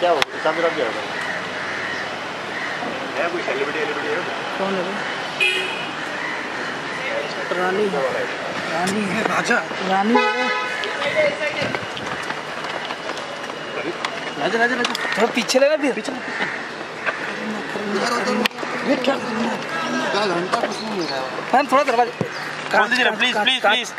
क्या हो? चंद्र भी होगा कोई सेलिब्रिटी सेलिब्रिटी है? कौन है रानी। रानी है राजा। रानी है। राजा राजा राजा। थोड़ा पीछे लगा फिर पीछे घंटा कुछ नहीं है मैम थोड़ा दरवाज़ा प्लीज़ प्लीज़ प्लीज़